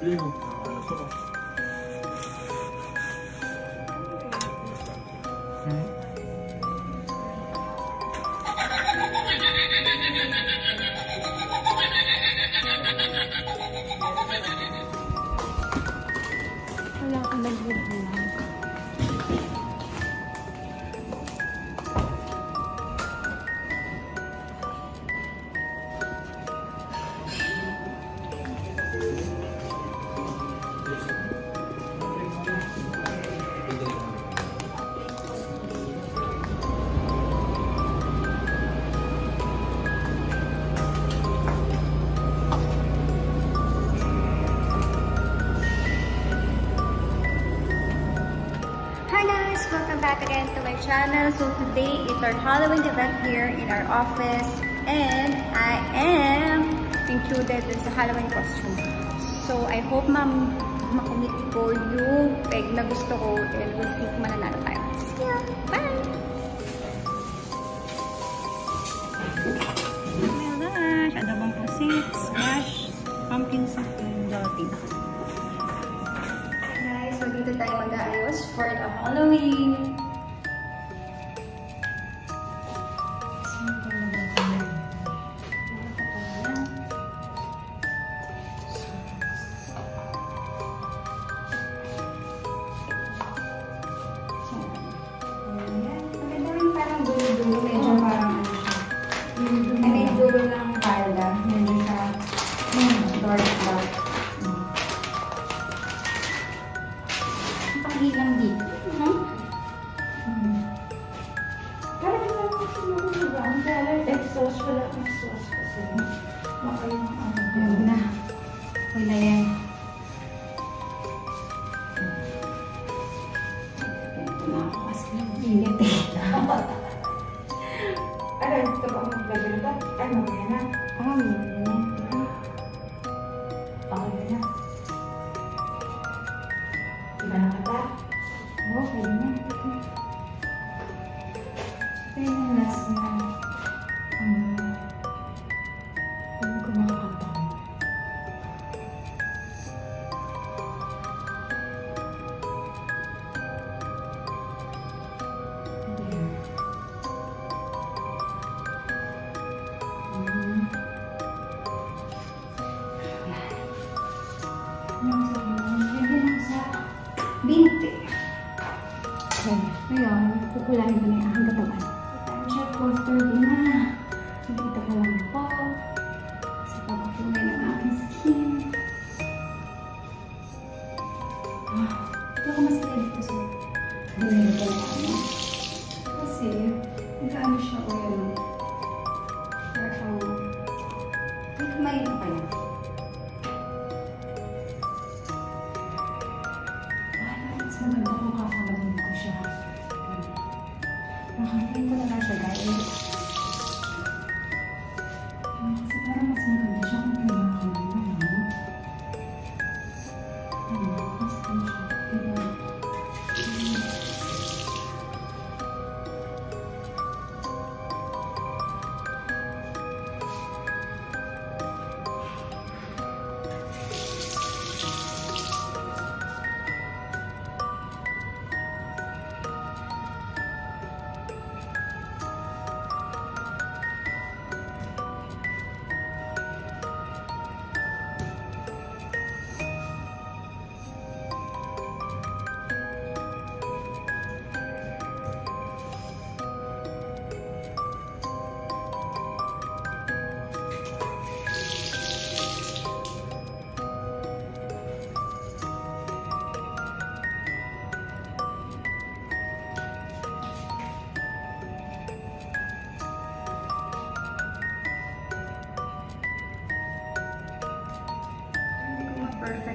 嗯。好吃 channel. So today is our Halloween event here in our office and I am included in sa Halloween costume. So I hope ma'am makumit ko yung peg na gusto ko and we'll see kung mananalo tayo. Bye! Oh my gosh! Adobong pusit, squash, pumpkin soup, and gelatin. Guys, so tayo mag-aayos for the Halloween. I mean, dulo ng palda, medyo siya dark dark. Pakilang う。Ito ko mas dito sa binili ko na. Kasi, nagkaano siya. Parang,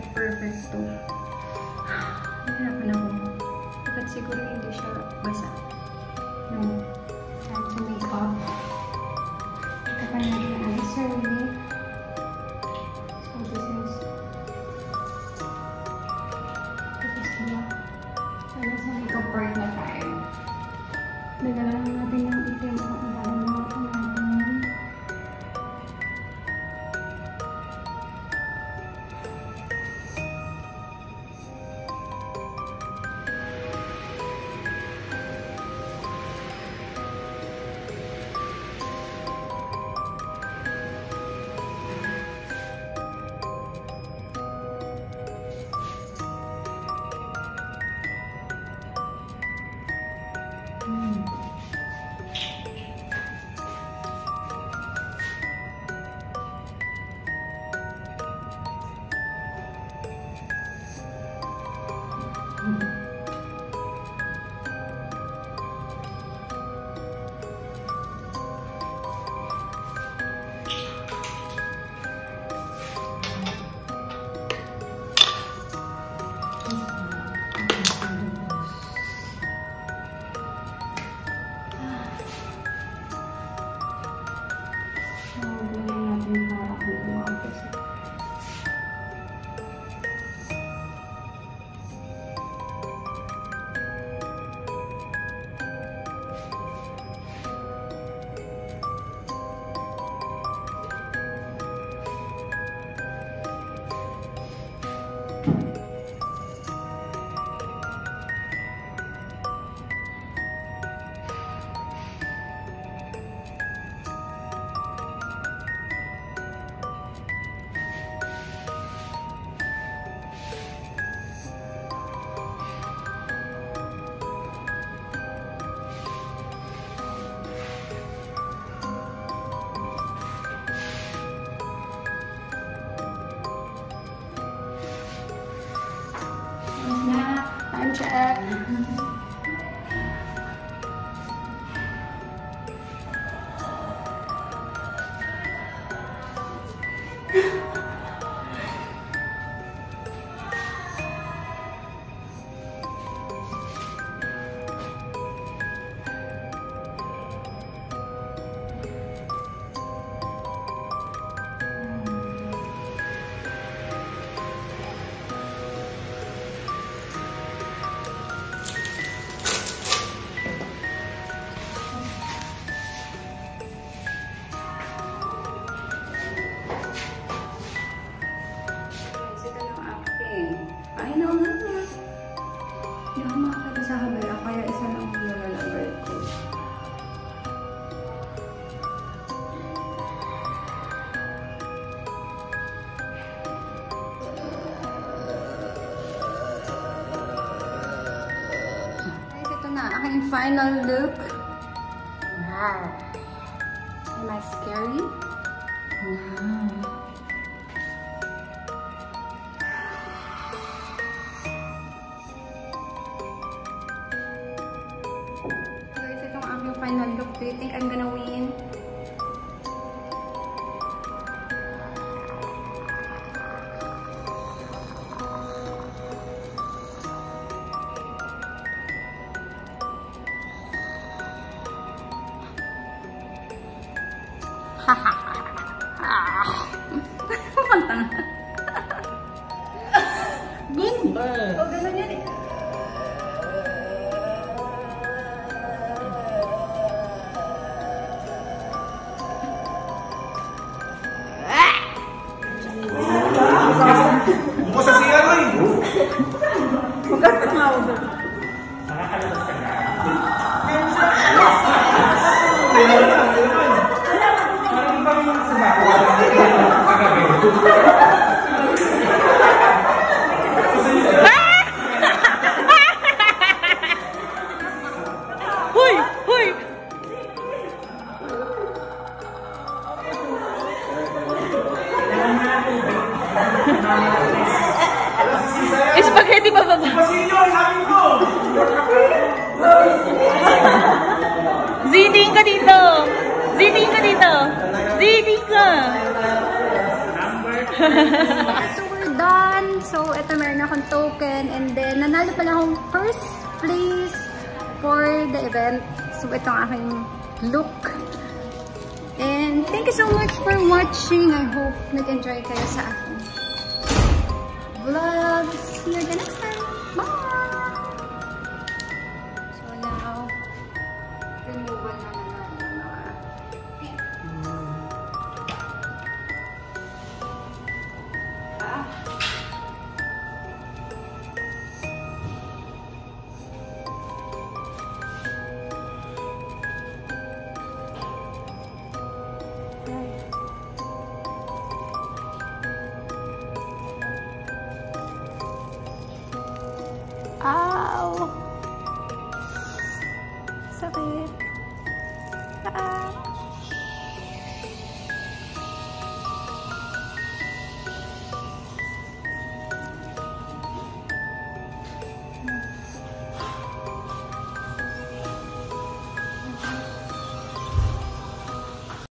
ma-perfect, perfect to. Nahirapan ako. Dapat siguro hindi siya basa. No. Time to make up. Ito pa natin ang survey. Aking final look. Wow. Am I scary? No. Guys, itong aking final look. Do you think I'm gonna win? 哈哈。So, we're done. So, ito meron akong token. And then, nanalo pala akong first place for the event. So, ito ang aking look. And thank you so much for watching. I hope nag-enjoy kayo sa aking vlog. See you again next time. Bye.